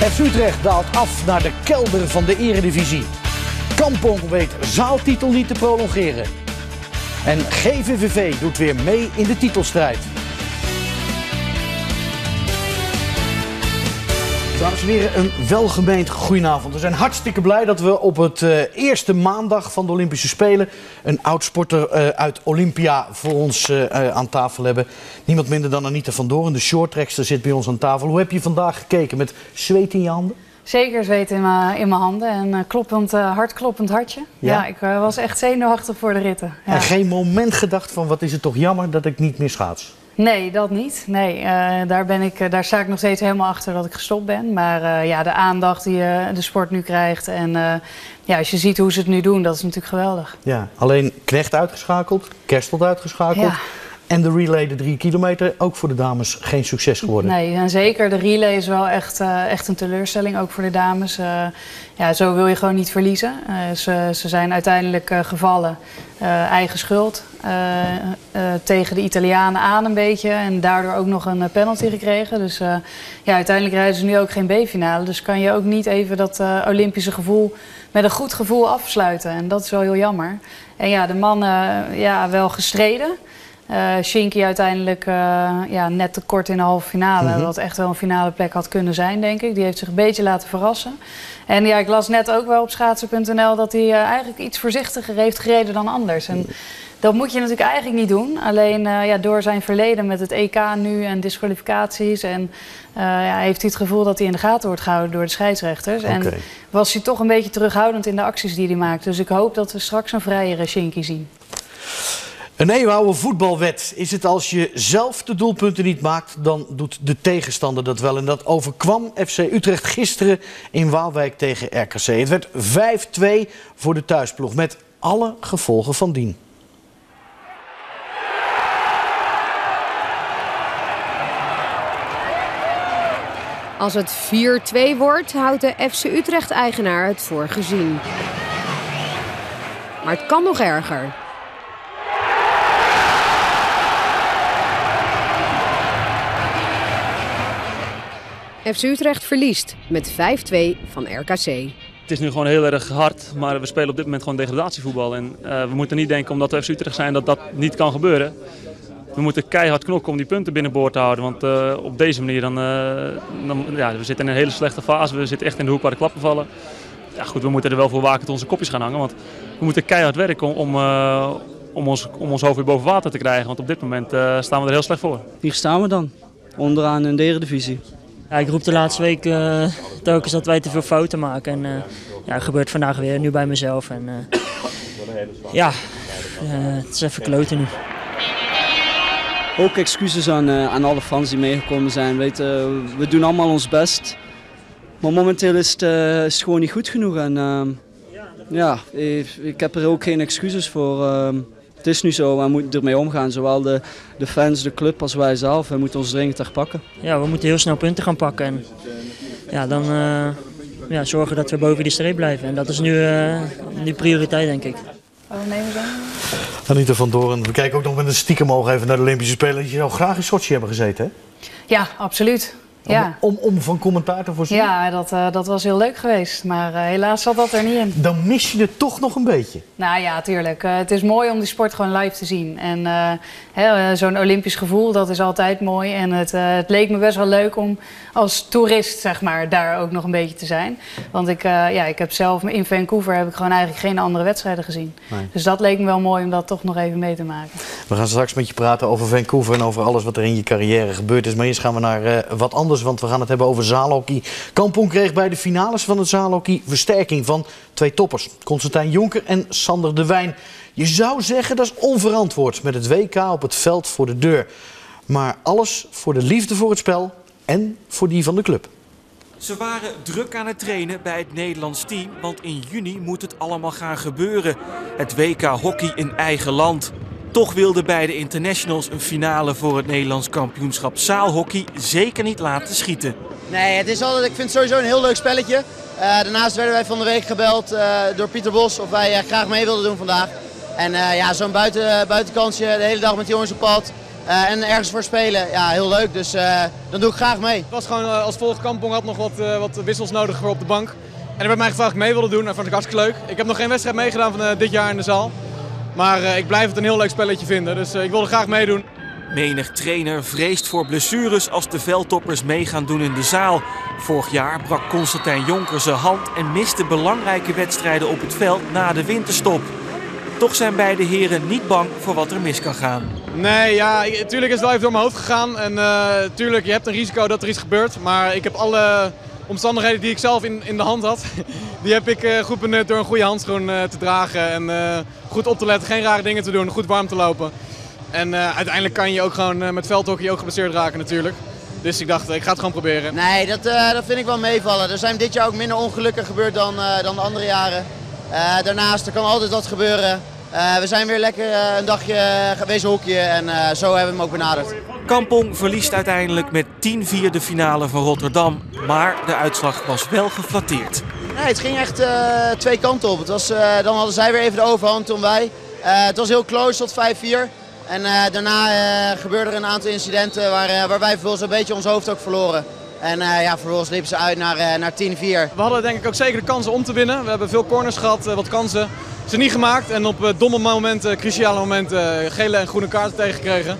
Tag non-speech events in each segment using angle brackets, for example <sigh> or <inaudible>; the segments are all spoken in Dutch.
FC Utrecht daalt af naar de kelder van de eredivisie. Kampong weet zaaltitel niet te prolongeren. En GVVV doet weer mee in de titelstrijd. Dames en heren, een welgemeend goedenavond. We zijn hartstikke blij dat we op het eh, eerste maandag van de Olympische Spelen... een oud-sporter eh, uit Olympia voor ons eh, aan tafel hebben. Niemand minder dan Anita van Doorn, de shorttrackster, zit bij ons aan tafel. Hoe heb je vandaag gekeken? Met zweet in je handen? Zeker zweet in mijn handen en eh, kloppend, eh, hardkloppend hartje. Ja? Ja, ik was echt zenuwachtig voor de ritten. Ja. En geen moment gedacht van wat is het toch jammer dat ik niet meer schaats? Nee, dat niet. Nee, eh, daar, ben ik, eh, daar sta ik nog steeds helemaal achter dat ik gestopt ben. Maar eh, ja, de aandacht die de sport nu krijgt en ja, als je ziet hoe ze het nu doen, dat is natuurlijk geweldig. Ja, alleen Knecht uitgeschakeld, Kerstelt uitgeschakeld. Ja. En de relay, de drie kilometer, ook voor de dames geen succes geworden. Nee, en zeker de relay is wel echt, eh, echt een teleurstelling, ook voor de dames. Eh, ja, zo wil je gewoon niet verliezen. Eh, ze, ze zijn uiteindelijk gevallen, eigen schuld, tegen de Italianen aan een beetje. En daardoor ook nog een penalty gekregen. Dus ja, uiteindelijk rijden ze nu ook geen B-finale. Dus kan je ook niet even dat Olympische gevoel met een goed gevoel afsluiten. En dat is wel heel jammer. En ja, de mannen ja, wel gestreden. Eh Shinky uiteindelijk eh, ja, net te kort in de halve finale. Mhm. Wat echt wel een finale plek had kunnen zijn, denk ik. Die heeft zich een beetje laten verrassen. En ja, ik las net ook wel op schaatsen.nl dat hij eh, eigenlijk iets voorzichtiger heeft gereden dan anders. En dat moet je natuurlijk eigenlijk niet doen. Alleen ja, door zijn verleden met het EK nu en disqualificaties. En ja, heeft hij het gevoel dat hij in de gaten wordt gehouden door de scheidsrechters. En was hij toch een beetje terughoudend in de acties die hij maakt. Dus ik hoop dat we straks een vrijere Shinky zien. Een eeuwenoude voetbalwet is het als je zelf de doelpunten niet maakt, dan doet de tegenstander dat wel. En dat overkwam FC Utrecht gisteren in Waalwijk tegen RKC. Het werd 5-2 voor de thuisploeg, met alle gevolgen van dien. Als het 4-2 wordt, houdt de FC Utrecht-eigenaar het voor gezien. Maar het kan nog erger. FC Utrecht verliest met 5-2 van RKC. Het is nu gewoon heel erg hard, maar we spelen op dit moment gewoon degradatievoetbal. En eh, we moeten niet denken omdat we FC Utrecht zijn dat dat niet kan gebeuren. We moeten keihard knokken om die punten binnenboord te houden. Want eh, op deze manier dan, eh, dan, ja, we zitten in een hele slechte fase. We zitten echt in de hoek waar de klappen vallen. Ja goed, we moeten er wel voor waken dat onze kopjes gaan hangen. Want we moeten keihard werken om, om, eh, om, ons, om ons hoofd weer boven water te krijgen. Want op dit moment eh, staan we er heel slecht voor. Hier staan we dan, onderaan in de Eredivisie. Ja, ik roep de laatste week eh, telkens dat wij te veel fouten maken. En eh, ja, gebeurt vandaag weer, nu bij mezelf. En, eh, ja, het is even kloten nu. Ook excuses aan, aan alle fans die meegekomen zijn. Weet, we doen allemaal ons best. Maar momenteel is het, is gewoon niet goed genoeg. En, ja, ik, ik heb er ook geen excuses voor. Het is nu zo, we moeten ermee omgaan. Zowel de, de fans, de club als wij zelf. We moeten ons dringend herpakken. Ja, we moeten heel snel punten gaan pakken. En ja, dan eh, ja, zorgen dat we boven die streep blijven. En dat is nu, eh, nu prioriteit, denk ik. Nemen ze? Anita van Doorn, we kijken ook nog met een stiekem oog even naar de Olympische Spelen. Je zou graag in Sochi hebben gezeten, hè? Ja, absoluut. Ja. Om, om, om van commentaar te voorzien. Ja, dat, eh, dat was heel leuk geweest. Maar eh, helaas zat dat er niet in. Dan mis je het toch nog een beetje. Nou ja, tuurlijk. Eh, het is mooi om die sport gewoon live te zien. En zo'n Olympisch gevoel, dat is altijd mooi. En het, het leek me best wel leuk om als toerist, zeg maar, daar ook nog een beetje te zijn. Want ik, ja, ik heb zelf in Vancouver heb ik gewoon eigenlijk geen andere wedstrijden gezien. Nee. Dus dat leek me wel mooi om dat toch nog even mee te maken. We gaan straks met je praten over Vancouver en over alles wat er in je carrière gebeurd is. Maar eerst gaan we naar wat anders, want we gaan het hebben over zaalhockey. Kampong kreeg bij de finales van het zaalhockey versterking van twee toppers. Constantijn Jonker en Sander de Wijn. Je zou zeggen dat is onverantwoord met het WK op het veld voor de deur. Maar alles voor de liefde voor het spel en voor die van de club. Ze waren druk aan het trainen bij het Nederlands team, want in juni moet het allemaal gaan gebeuren. Het WK hockey in eigen land. Toch wilden beide internationals een finale voor het Nederlands kampioenschap zaalhockey zeker niet laten schieten. Nee, het is altijd, ik vind het sowieso een heel leuk spelletje. Eh, daarnaast werden wij van de week gebeld eh, door Pieter Bos of wij eh, graag mee wilden doen vandaag. En eh, ja, zo'n buiten, buitenkansje, de hele dag met die jongens op pad. en ergens voor spelen, ja, heel leuk. Dus dan doe ik graag mee. Het was gewoon als volg Kampong had nog wat, wat wissels nodig voor op de bank. En er werd mij gevraagd of ik mee wilde doen. Dat vond ik hartstikke leuk. Ik heb nog geen wedstrijd meegedaan van dit jaar in de zaal. Maar ik blijf het een heel leuk spelletje vinden. Dus ik wilde graag meedoen. Menig trainer vreest voor blessures als de veldtoppers mee gaan doen in de zaal. Vorig jaar brak Constantijn Jonker zijn hand en miste belangrijke wedstrijden op het veld na de winterstop. Toch zijn beide heren niet bang voor wat er mis kan gaan. Nee, ja, natuurlijk is het wel even door mijn hoofd gegaan. En uh, je hebt een risico dat er iets gebeurt. Maar ik heb alle omstandigheden die ik zelf in, in de hand had, <laughs> die heb ik uh, goed benut door een goede handschoen uh, te dragen. En goed op te letten, geen rare dingen te doen, goed warm te lopen. En uh, uiteindelijk kan je ook gewoon uh, met veldhockey ook geblesseerd raken natuurlijk. Dus ik dacht, ik ga het gewoon proberen. Nee, dat, uh, dat vind ik wel meevallen. Er zijn dit jaar ook minder ongelukken gebeurd dan, dan de andere jaren. daarnaast, er kan altijd wat gebeuren. we zijn weer lekker een dagje geweest hockeyen en zo hebben we hem ook benaderd. Kampong verliest uiteindelijk met 10-4 de finale van Rotterdam. Maar de uitslag was wel geflatteerd. Nee, het ging echt twee kanten op. Het was, dan hadden zij weer even de overhand toen wij. het was heel close tot 5-4. En uh, daarna uh, gebeurde er een aantal incidenten waar, uh, waar wij vervolgens een beetje ons hoofd ook verloren. En ja, vervolgens liepen ze uit naar, naar 10-4. We hadden denk ik ook zeker de kansen om te winnen. We hebben veel corners gehad, wat kansen. Ze niet gemaakt en op domme momenten, cruciale momenten, gele en groene kaarten tegengekregen.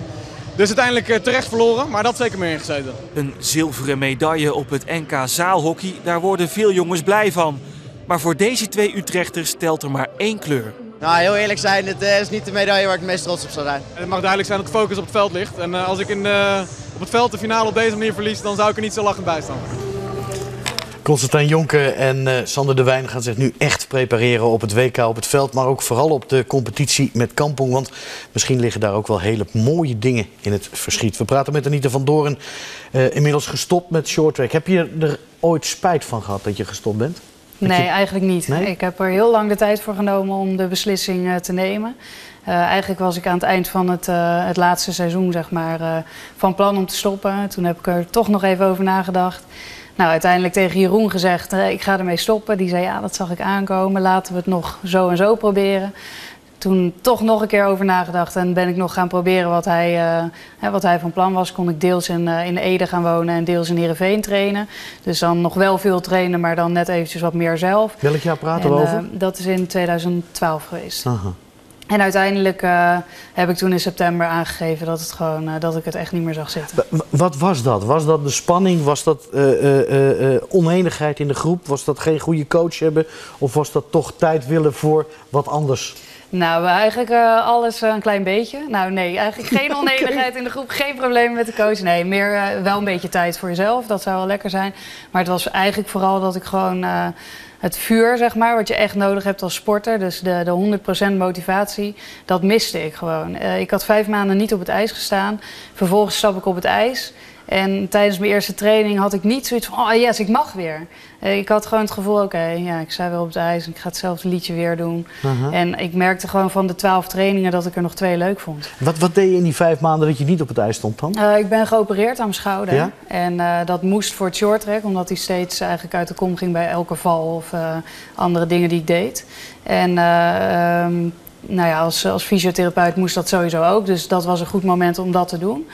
Dus uiteindelijk terecht verloren, maar dat zeker meer ingezeten. Een zilveren medaille op het NK zaalhockey, daar worden veel jongens blij van. Maar voor deze twee Utrechters telt er maar één kleur. Nou, heel eerlijk zijn, het is niet de medaille waar ik het meest trots op zou zijn. Het mag duidelijk zijn dat de focus op het veld ligt. En uh, als ik in, uh, op het veld de finale op deze manier verlies, dan zou ik er niet zo lachend bij staan. Constantijn Jonker en uh, Sander de Wijn gaan zich nu echt prepareren op het WK op het veld. Maar ook vooral op de competitie met Kampong. Want misschien liggen daar ook wel hele mooie dingen in het verschiet. We praten met Anita van Doorn, inmiddels gestopt met shorttrack. Heb je er ooit spijt van gehad dat je gestopt bent? Nee, eigenlijk niet. Ik heb er heel lang de tijd voor genomen om de beslissing uh, te nemen. Uh, eigenlijk was ik aan het eind van het, uh, het laatste seizoen zeg maar, van plan om te stoppen. Toen heb ik er toch nog even over nagedacht. Nou, uiteindelijk tegen Jeroen gezegd, ik ga ermee stoppen. Die zei, ja, dat zag ik aankomen. Laten we het nog zo en zo proberen toen toch nog een keer over nagedacht en ben ik nog gaan proberen wat hij, uh, wat hij van plan was. Kon ik deels in, uh, in Ede gaan wonen en deels in Heerenveen trainen. Dus dan nog wel veel trainen, maar dan net eventjes wat meer zelf. Welk jaar praten we over? Uh, dat is in 2012 geweest. Aha. En uiteindelijk heb ik toen in september aangegeven dat, het gewoon, dat ik het echt niet meer zag zitten. wat was dat? Was dat de spanning? Was dat oneenigheid in de groep? Was dat geen goede coach hebben? Of was dat toch tijd willen voor wat anders? Nou, eigenlijk uh, alles een klein beetje. Nou nee, eigenlijk geen <laughs> oneenigheid in de groep, geen problemen met de coach. Nee, meer uh, wel een beetje tijd voor jezelf, dat zou wel lekker zijn. Maar het was eigenlijk vooral dat ik gewoon uh, het vuur, zeg maar, wat je echt nodig hebt als sporter, dus de, de 100% motivatie, dat miste ik gewoon. ik had vijf maanden niet op het ijs gestaan, vervolgens stap ik op het ijs. En tijdens mijn eerste training had ik niet zoiets van, oh yes, ik mag weer. Eh, ik had gewoon het gevoel, oké, ja, ik sta weer op het ijs en ik ga hetzelfde liedje weer doen. En ik merkte gewoon van de twaalf trainingen dat ik er nog twee leuk vond. Wat, wat deed je in die vijf maanden dat je niet op het ijs stond dan? Uh, ik ben geopereerd aan mijn schouder. Ja? En uh, dat moest voor het short track, omdat hij steeds eigenlijk uit de kom ging bij elke val of andere dingen die ik deed. En um, nou ja, als, als fysiotherapeut moest dat sowieso ook. Dus dat was een goed moment om dat te doen.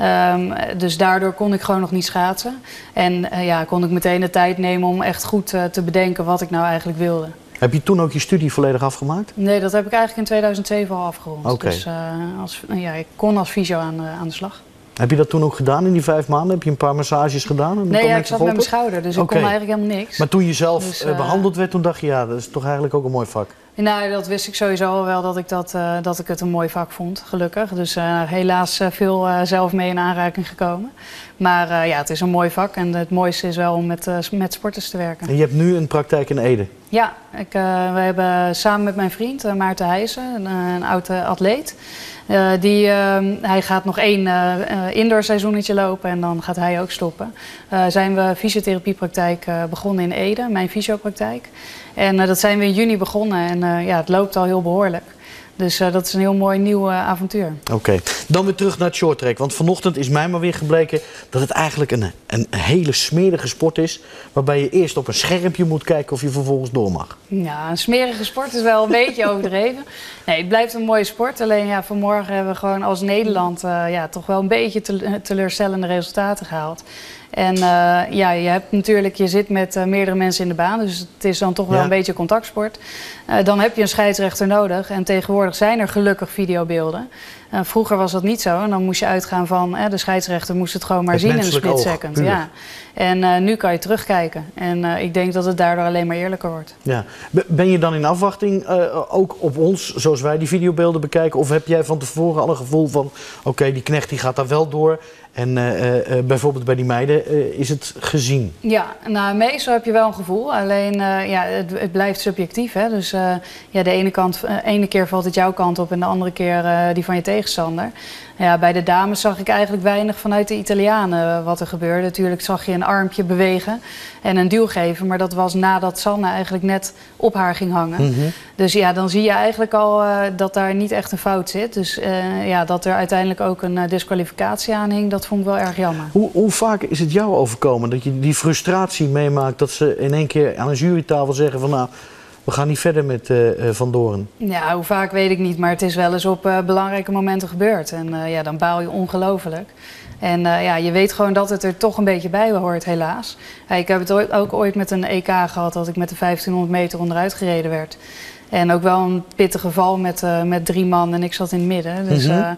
Um, dus daardoor kon ik gewoon nog niet schaatsen. En uh, ja, kon ik meteen de tijd nemen om echt goed uh, te bedenken wat ik nou eigenlijk wilde. Heb je toen ook je studie volledig afgemaakt? Nee, dat heb ik eigenlijk in 2007 al afgerond. Okay. Dus uh, als, ja, ik kon als fysio aan, aan de slag. Heb je dat toen ook gedaan in die vijf maanden? Heb je een paar massages gedaan? En nee, ja, ik zat met mijn schouder, dus ik kon eigenlijk helemaal niks. Maar toen je zelf dus, behandeld werd, toen dacht je, ja, dat is toch eigenlijk ook een mooi vak. Nou, dat wist ik sowieso al wel dat ik, dat, uh, dat ik het een mooi vak vond, gelukkig. Dus uh, helaas uh, veel zelf mee in aanraking gekomen. Maar ja, het is een mooi vak en het mooiste is wel om met, met sporters te werken. En je hebt nu een praktijk in Ede? Ja, ik, we hebben samen met mijn vriend Maarten Heijsen, een, een oude atleet... Die, hij gaat nog één indoor seizoenetje lopen en dan gaat hij ook stoppen. zijn we fysiotherapiepraktijk begonnen in Ede, mijn fysiopraktijk. En dat zijn we in juni begonnen en ja, het loopt al heel behoorlijk. Dus uh, dat is een heel mooi nieuw uh, avontuur. Oké, dan weer terug naar het shorttrack. Want vanochtend is mij maar weer gebleken dat het eigenlijk een, een hele smerige sport is. Waarbij je eerst op een schermpje moet kijken of je vervolgens door mag. Ja, een smerige sport is wel een beetje <laughs> overdreven. Nee, het blijft een mooie sport. Alleen ja, vanmorgen hebben we gewoon als Nederland uh, ja, toch wel een beetje teleurstellende resultaten gehaald. En uh, ja, je hebt natuurlijk, je zit met uh, meerdere mensen in de baan, dus het is dan toch wel Ja. een beetje contactsport. Uh, dan heb je een scheidsrechter nodig en tegenwoordig zijn er gelukkig videobeelden. Vroeger was dat niet zo en dan moest je uitgaan van eh, de scheidsrechter moest het gewoon maar Het zien in een split oog, second. puur. Ja. En nu kan je terugkijken en ik denk dat het daardoor alleen maar eerlijker wordt. Ja. Be- Ben je dan in afwachting eh, ook op ons, zoals wij die videobeelden bekijken? Of heb jij van tevoren al een gevoel van, oké, die knecht die gaat daar wel door. En eh, eh, eh, bijvoorbeeld bij die meiden is het gezien. Ja, nou, meestal heb je wel een gevoel. Alleen, ja, het, het blijft subjectief. Hè? Dus ja, de ene, kant, ene keer valt het jouw kant op en de andere keer die van je tegenstander. Ja, bij de dames zag ik eigenlijk weinig vanuit de Italianen eh, wat er gebeurde. Natuurlijk zag je een armpje bewegen en een duw geven. Maar dat was nadat Sanne eigenlijk net op haar ging hangen. Mhm. Dus ja, dan zie je eigenlijk al eh, dat daar niet echt een fout zit. Dus eh, ja, dat er uiteindelijk ook een disqualificatie aan hing, dat vond ik wel erg jammer. Hoe, hoe vaak is het jou overkomen dat je die frustratie meemaakt dat ze in één keer aan een jurytafel zeggen van nou, we gaan niet verder met eh, Van Doren. Ja, hoe vaak weet ik niet, maar het is wel eens op eh, belangrijke momenten gebeurd. En ja, dan baal je ongelooflijk. En ja, je weet gewoon dat het er toch een beetje bij hoort, helaas. Ik heb het ook ooit met een EK gehad dat ik met de 1500 meter onderuit gereden werd. En ook wel een pittig geval met, eh, met drie man en ik zat in het midden. Dus, Mhm. eh,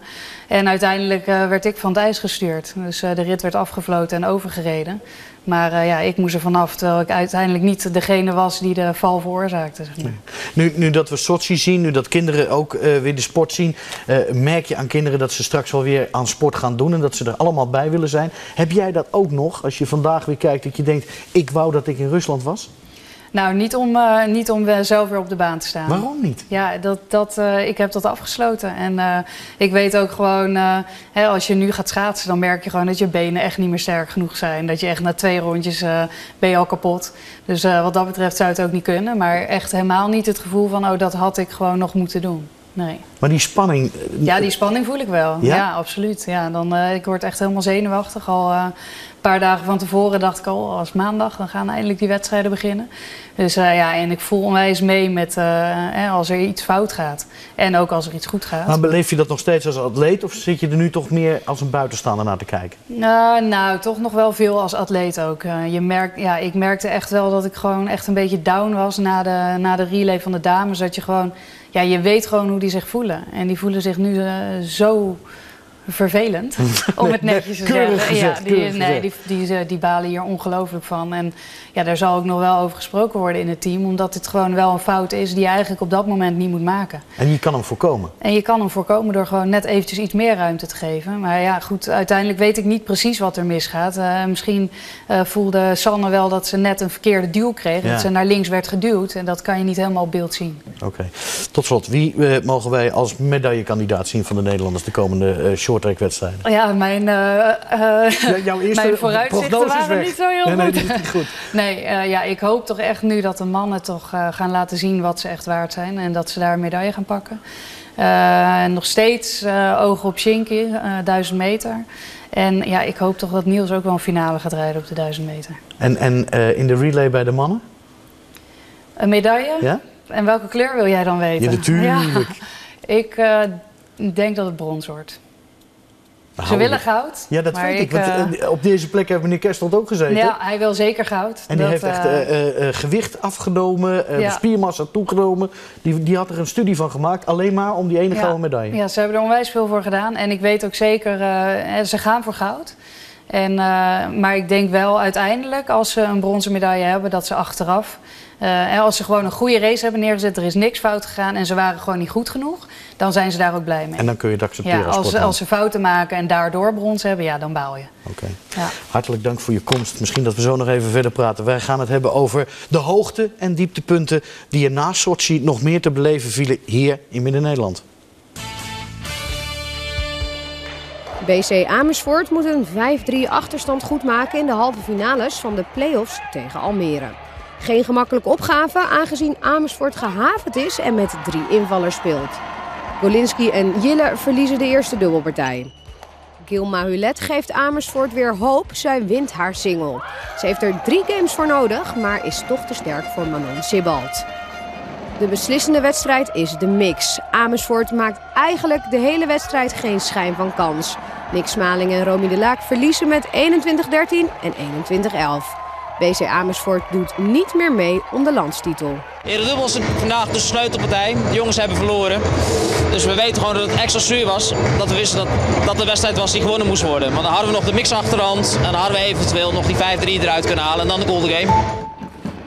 en uiteindelijk eh, werd ik van het ijs gestuurd. Dus de rit werd afgefloten en overgereden. Maar ja, ik moest er vanaf, terwijl ik uiteindelijk niet degene was die de val veroorzaakte. Zeg maar. Nu, nu dat we Sochi zien, nu dat kinderen ook weer de sport zien, merk je aan kinderen dat ze straks wel weer aan sport gaan doen en dat ze er allemaal bij willen zijn. Heb jij dat ook nog als je vandaag weer kijkt dat je denkt, ik wou dat ik in Rusland was? Nou, niet om, eh, niet om zelf weer op de baan te staan. Waarom niet? Ja, dat, dat, eh, ik heb dat afgesloten. En eh, ik weet ook gewoon, hè, als je nu gaat schaatsen, dan merk je gewoon dat je benen echt niet meer sterk genoeg zijn. Dat je echt na twee rondjes ben je al kapot. Dus wat dat betreft zou het ook niet kunnen. Maar echt helemaal niet het gevoel van, oh, dat had ik gewoon nog moeten doen. Nee. Maar die spanning. eh, Ja, die spanning voel ik wel. Ja? Ja, absoluut. Ja, dan, eh, ik word echt helemaal zenuwachtig. Al eh, een paar dagen van tevoren dacht ik al, als maandag, dan gaan eindelijk die wedstrijden beginnen. Dus ja, en ik voel onwijs mee met eh, als er iets fout gaat. En ook als er iets goed gaat. Maar beleef je dat nog steeds als atleet of zit je er nu toch meer als een buitenstaander naar te kijken? Nou, nou, toch nog wel veel als atleet ook. Je merkt, ja, ik merkte echt wel dat ik gewoon echt een beetje down was na de, na de relay van de dames. Dat je gewoon, ja, je weet gewoon hoe die zich voelen. En die voelen zich nu eh, zo vervelend, <laughs> om het netjes te zeggen. gezegd, ja, die, nee, die, die, die, die balen hier ongelooflijk van. En ja, daar zal ook nog wel over gesproken worden in het team. Omdat dit gewoon wel een fout is die je eigenlijk op dat moment niet moet maken. En je kan hem voorkomen. En je kan hem voorkomen door gewoon net eventjes iets meer ruimte te geven. Maar ja, goed, uiteindelijk weet ik niet precies wat er misgaat. Eh, misschien eh, voelde Sanne wel dat ze net een verkeerde duw kreeg. Ja. Dat ze naar links werd geduwd. En dat kan je niet helemaal op beeld zien. Oké. Tot slot, wie eh, mogen wij als medaillekandidaat zien van de Nederlanders de komende eh shorttrack-wedstrijden? Ja, mijn, Ja, jouw eerste mijn vooruitzichten waren weg. niet zo heel Nee, nee, goed. die is niet goed. <laughs> Nee, eh, ja, ik hoop toch echt nu dat de mannen toch eh, gaan laten zien wat ze echt waard zijn. En dat ze daar een medaille gaan pakken. Eh, nog steeds eh, ogen op Shinky, eh 1000 meter. En ja, ik hoop toch dat Niels ook wel een finale gaat rijden op de 1000 meter. En, en eh, in de relay bij de mannen? Een medaille? Ja? En welke kleur wil jij dan weten? Ja, natuurlijk. <laughs> Ja, ik eh, denk dat het brons wordt. Ze willen goud. Ja, dat weet ik. Want, eh, eh, op deze plek heeft meneer Kerstelt ook gezeten. ja, hij wil zeker goud. En die heeft echt eh, gewicht afgenomen, spiermassa toegenomen. Die, die had er een studie van gemaakt, alleen maar om die ene gouden medaille. Ja, ze hebben er onwijs veel voor gedaan. En ik weet ook zeker, ze gaan voor goud. En, maar ik denk wel uiteindelijk, als ze een bronzen medaille hebben, dat ze achteraf... eh, en als ze gewoon een goede race hebben neergezet, er is niks fout gegaan en ze waren gewoon niet goed genoeg, dan zijn ze daar ook blij mee. En dan kun je het accepteren ja, als als, als ze fouten maken en daardoor brons hebben, ja, dan baal je. Oké. Ja. Hartelijk dank voor je komst. Misschien dat we zo nog even verder praten. Wij gaan het hebben over de hoogte- en dieptepunten die er na Sochi nog meer te beleven vielen hier in Midden-Nederland. BC Amersfoort moet een 5-3 achterstand goedmaken in de halve finales van de play-offs tegen Almere. Geen gemakkelijke opgave aangezien Amersfoort gehavend is en met drie invallers speelt. Golinski en Jille verliezen de eerste dubbelpartij. Gilma Hulet geeft Amersfoort weer hoop. Zij wint haar single. Ze heeft er drie games voor nodig, maar is toch te sterk voor Manon Sibald. De beslissende wedstrijd is de mix. Amersfoort maakt eigenlijk de hele wedstrijd geen schijn van kans. Nick Smaling en Romy de Laak verliezen met 21-13 en 21-11. BC Amersfoort doet niet meer mee om de landstitel. Dubbel was vandaag de sleutelpartij. De jongens hebben verloren. Dus we weten gewoon dat het extra zuur was. Dat we wisten dat dat de wedstrijd was die gewonnen moest worden. Maar dan hadden we nog de mix achterhand. En dan hadden we eventueel nog die 5-3 eruit kunnen halen. En dan de golden game.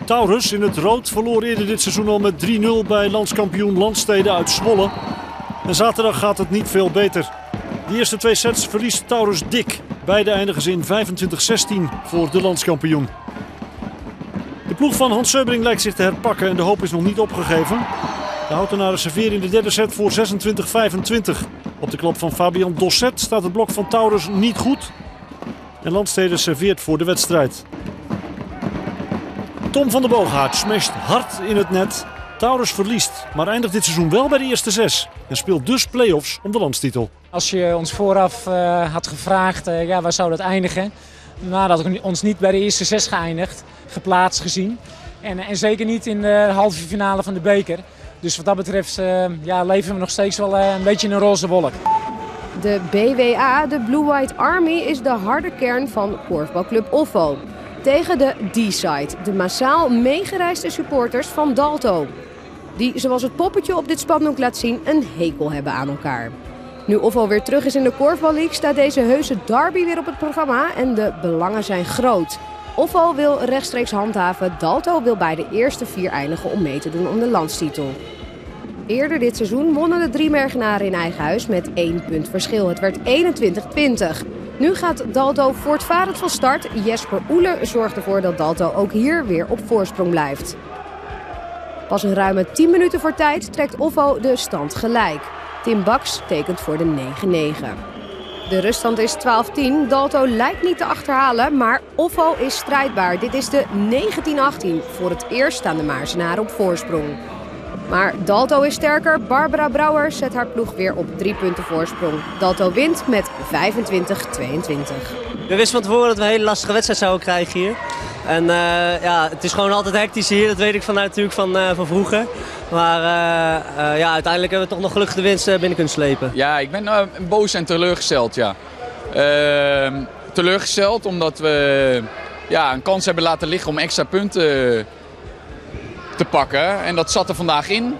Taurus in het rood verloor eerder dit seizoen al met 3-0 bij landskampioen Landsteden uit Zwolle. En zaterdag gaat het niet veel beter. De eerste twee sets verliest Taurus dik. Beide eindigen ze in 25-16 voor de landskampioen. Ploeg van Hans Seubering lijkt zich te herpakken en de hoop is nog niet opgegeven. De Houtenaren serveren in de derde set voor 26-25. Op de klap van Fabian Dosset staat het blok van Taurus niet goed. En Landstede serveert voor de wedstrijd. Tom van der Boogaard smasht hard in het net. Taurus verliest, maar eindigt dit seizoen wel bij de eerste zes. En speelt dus play-offs om de landstitel. Als je ons vooraf uh, had gevraagd, uh, ja, waar zou dat eindigen? Nou, dat had ons niet bij de eerste zes geëindigd, geplaatst gezien. En, en zeker niet in de halve finale van de beker. Dus wat dat betreft uh, ja, leven we nog steeds wel een beetje in een roze wolk. De BWA, de Blue White Army, is de harde kern van korfbalclub Offo. Tegen de D-side, de massaal meegereisde supporters van Dalto. Die, zoals het poppetje op dit spandoek laat zien, een hekel hebben aan elkaar. Nu Offo weer terug is in de Korfbal League staat deze heuse derby weer op het programma en de belangen zijn groot. Offo wil rechtstreeks handhaven, Dalto wil bij de eerste vier eindigen om mee te doen om de landstitel. Eerder dit seizoen wonnen de drie Mergenaren in eigen huis met één punt verschil. Het werd 21-20. Nu gaat Dalto voortvarend van start. Jesper Oele zorgt ervoor dat Dalto ook hier weer op voorsprong blijft. Pas een ruime 10 minuten voor tijd trekt Offo de stand gelijk. Tim Baks tekent voor de 9-9. De ruststand is 12-10. Dalto lijkt niet te achterhalen, maar Offo is strijdbaar. Dit is de 19-18. Voor het eerst staan de Maarsenaren op voorsprong. Maar Dalto is sterker. Barbara Brouwer zet haar ploeg weer op drie punten voorsprong. Dalto wint met 25-22. We wisten van tevoren dat we een hele lastige wedstrijd zouden krijgen hier. En uh, ja, het is gewoon altijd hectisch hier. Dat weet ik vanuit natuurlijk van, uh, van vroeger. Maar uh, ja, uiteindelijk hebben we toch nog gelukkig de winst binnen kunnen slepen. Ja, ik ben boos en teleurgesteld, ja. Ehm, teleurgesteld omdat we ja, een kans hebben laten liggen om extra punten te pakken. En dat zat er vandaag in.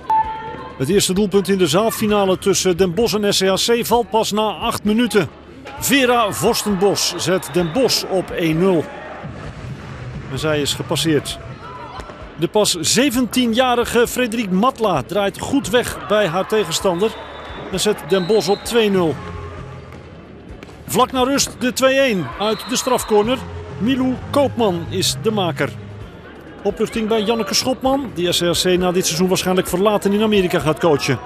Het eerste doelpunt in de zaalfinale tussen Den Bosch en SCAC valt pas na acht minuten. Vera Vorstenbos zet Den Bosch op 1-0. En zij is gepasseerd. De pas 17-jarige Frederik Matla draait goed weg bij haar tegenstander. En zet Den Bosch op 2-0. Vlak na rust de 2-1 uit de strafcorner. Milou Koopman is de maker. Opluchting bij Janneke Schopman, die SRC na dit seizoen waarschijnlijk verlaten in Amerika gaat coachen.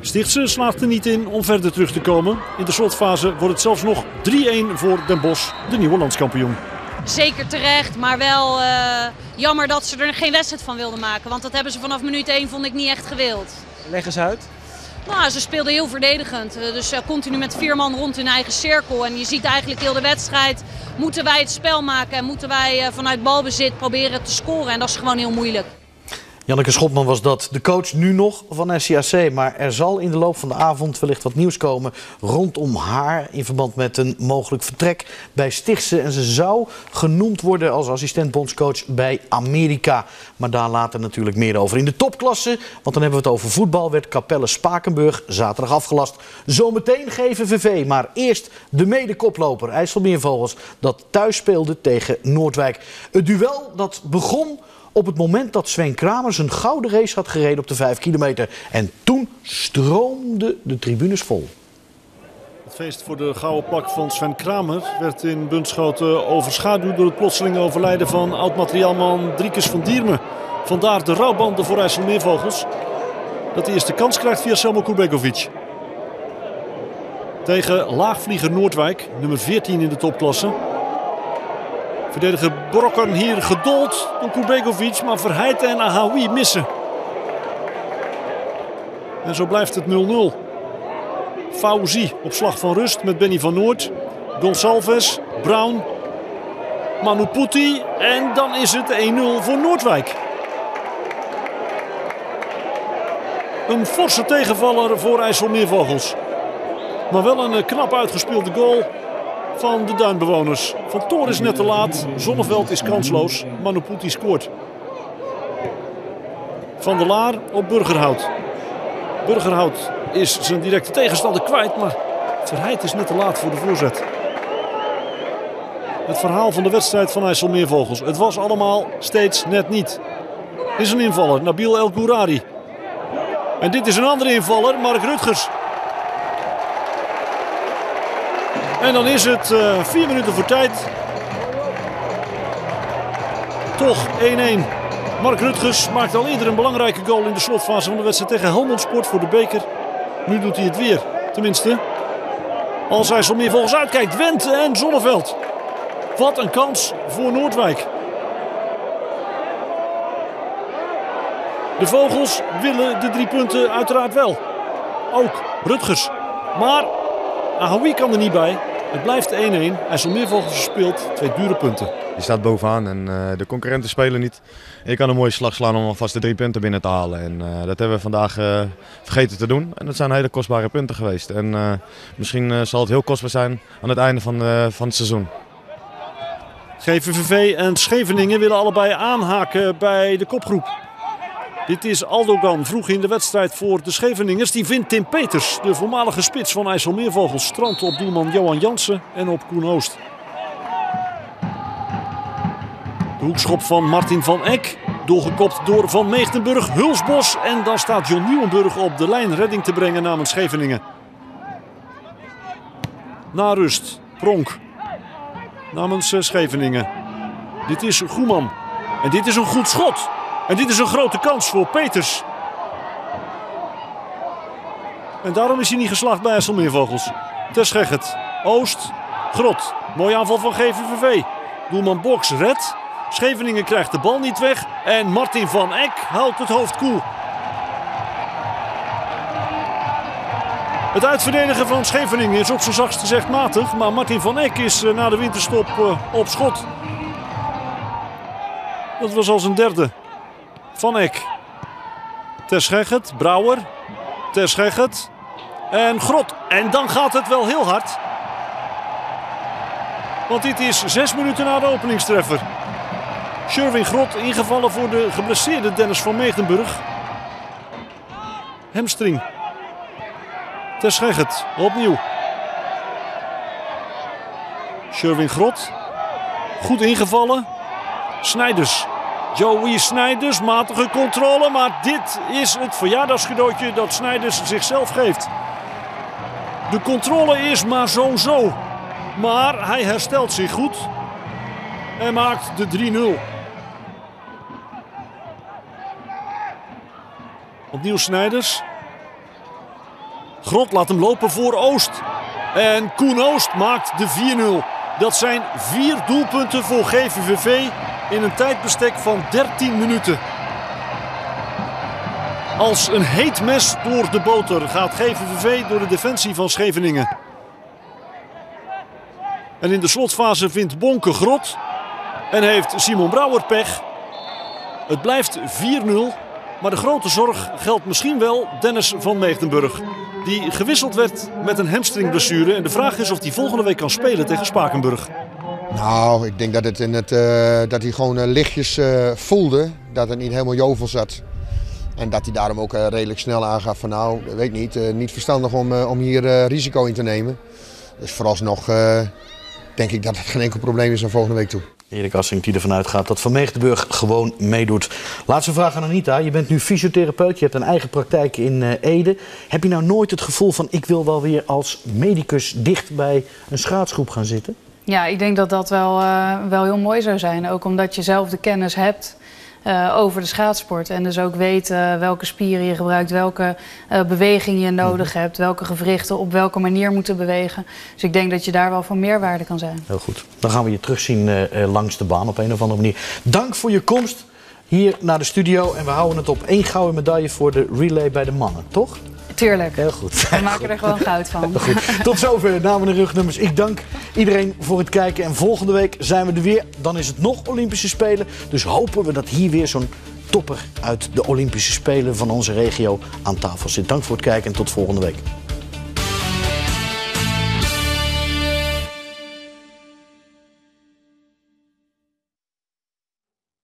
Stichtse slaagt er niet in om verder terug te komen. In de slotfase wordt het zelfs nog 3-1 voor Den Bosch, de nieuwe landskampioen. Zeker terecht, maar wel uh, jammer dat ze er geen wedstrijd van wilden maken. Want dat hebben ze vanaf minuut 1 vond ik niet echt gewild. Leg eens uit. Nou, ze speelden heel verdedigend. Dus uh, continu met vier man rond hun eigen cirkel. En je ziet eigenlijk heel de wedstrijd. Moeten wij het spel maken en moeten wij uh, vanuit balbezit proberen te scoren. En dat is gewoon heel moeilijk. Janneke Schopman was dat, de coach nu nog van SCAC. Maar er zal in de loop van de avond wellicht wat nieuws komen rondom haar. In verband met een mogelijk vertrek bij Stichtse. En ze zou genoemd worden als assistent-bondscoach bij Amerika. Maar daar later natuurlijk meer over. In de topklasse, want dan hebben we het over voetbal, werd Capelle Spakenburg zaterdag afgelast. Zometeen GVVV, maar eerst de mede-koploper IJsselmeervogels dat thuis speelde tegen Noordwijk. Het duel dat begon op het moment dat Sven Kramer zijn gouden race had gereden op de 5 kilometer. En toen stroomden de tribunes vol. Het feest voor de gouden plak van Sven Kramer werd in Bunschoten overschaduwd door het plotseling overlijden van oud-materiaalman Driekes van Diermen. Vandaar de rouwbanden voor IJsselmeervogels. Dat de eerste kans krijgt via Selmo Kubekovic. Tegen laagvlieger Noordwijk, nummer 14 in de topklasse. Verdediger Brokken hier gedold door Kubegovic, maar Verheid en Ahawi missen. En zo blijft het 0-0. Fauzi op slag van rust met Benny van Noord. Gonsalves, Brown, Manuputi. En dan is het 1-0 voor Noordwijk. Een forse tegenvaller voor IJsselmeervogels. Maar wel een eh, knap uitgespeelde goal van de duinbewoners. Van Toor is net te laat. Zonneveld is kansloos. Manuputi scoort. Van der Laar op Burgerhout. Burgerhout is zijn directe tegenstander kwijt, maar Verheid is net te laat voor de voorzet. Het verhaal van de wedstrijd van IJsselmeervogels. Het was allemaal steeds net niet. Is een invaller, Nabil El Gourari. En dit is een andere invaller, Mark Rutgers. En dan is het uh, vier minuten voor tijd. Toch 1-1. Mark Rutgers maakt al eerder een belangrijke goal in de slotfase van de wedstrijd tegen Helmond Sport voor de beker. Nu doet hij het weer. Tenminste, als hij zo meer volgens uitkijkt. Went en Zonneveld. Wat een kans voor Noordwijk. De Vogels willen de drie punten uiteraard wel. Ook Rutgers. Maar Ahoui kan er niet bij. Het blijft 1-1. IJsselmeervogels verspeelt twee dure punten. Je staat bovenaan en uh, de concurrenten spelen niet. Je kan een mooie slag slaan om alvast de drie punten binnen te halen. En uh, dat hebben we vandaag uh, vergeten te doen. En dat zijn hele kostbare punten geweest. En misschien zal het heel kostbaar zijn aan het einde van, van het seizoen. GVVV en Scheveningen willen allebei aanhaken bij de kopgroep. Dit is Aldogan vroeg in de wedstrijd voor de Scheveningers. Die vindt Tim Peters, de voormalige spits van IJsselmeervogels, strand op doelman Johan Jansen en op Koen Oost. De hoekschop van Martin van Eck. Doorgekopt door Van Meegtenburg, Hulsbos. En dan staat John Nieuwenburg op de lijn redding te brengen namens Scheveningen. Na rust, Pronk. Namens Scheveningen. Dit is Goeman. En dit is een goed schot. En dit is een grote kans voor Peters. En daarom is hij niet geslaagd bij IJsselmeervogels. Terscheggert, Oost, Grot. Mooie aanval van GVVV. Doelman Boks redt. Scheveningen krijgt de bal niet weg. En Martin van Eck houdt het hoofd koel. Het uitverdedigen van Scheveningen is op zijn zachtst gezegd matig. Maar Martin van Eck is eh, na de winterstop eh, op schot. Dat was al zijn derde. Van Eck. Terscheggert, Brouwer. Terscheggert. En Grot. En dan gaat het wel heel hard. Want dit is zes minuten na de openingstreffer. Sherwin Grot ingevallen voor de geblesseerde Dennis van Meegdenburg. Hemstring. Terscheggert opnieuw. Sherwin Grot. Goed ingevallen. Snijders. Joey Snijders, matige controle. Maar dit is het verjaardagscadeautje dat Snijders zichzelf geeft. De controle is maar zo-zo. Maar hij herstelt zich goed. En maakt de 3-0. Opnieuw Snijders. Grot laat hem lopen voor Oost. En Koen Oost maakt de 4-0. Dat zijn vier doelpunten voor GVVV in een tijdbestek van 13 minuten. Als een heet mes door de boter gaat GVVV door de defensie van Scheveningen. En in de slotfase vindt Bonke Grot en heeft Simon Brouwer pech. Het blijft 4-0. Maar de grote zorg geldt misschien wel Dennis van Meegdenburg. Die gewisseld werd met een hamstringblessure. En de vraag is of hij volgende week kan spelen tegen Spakenburg. Nou, ik denk dat, het in het, uh, dat hij gewoon uh, lichtjes uh, voelde. Dat het niet helemaal jovel zat. En dat hij daarom ook redelijk snel aangaf van nou, weet niet, niet verstandig om, om hier risico in te nemen. Dus vooralsnog denk ik dat het geen enkel probleem is naar volgende week toe. Erik Assink die ervan uitgaat dat Van Meegdenburg gewoon meedoet. Laatste vraag aan Anita. Je bent nu fysiotherapeut, je hebt een eigen praktijk in Ede. Heb je nou nooit het gevoel van ik wil wel weer als medicus dicht bij een schaatsgroep gaan zitten? Ja, ik denk dat dat wel, uh, wel heel mooi zou zijn. Ook omdat je zelf de kennis hebt uh, over de schaatsport. En dus ook weet uh, welke spieren je gebruikt, welke beweging je nodig Mhm. hebt, welke gewrichten op welke manier moeten bewegen. Dus ik denk dat je daar wel van meerwaarde kan zijn. Heel goed. Dan gaan we je terugzien langs de baan op een of andere manier. Dank voor je komst hier naar de studio. En we houden het op één gouden medaille voor de relay bij de mannen, toch? Tuurlijk. Heel goed. We maken er gewoon goud van. Goed. Tot zover namen en rugnummers. Ik dank iedereen voor het kijken. En volgende week zijn we er weer. Dan is het nog Olympische Spelen. Dus hopen we dat hier weer zo'n topper uit de Olympische Spelen van onze regio aan tafel zit. Dank voor het kijken en tot volgende week.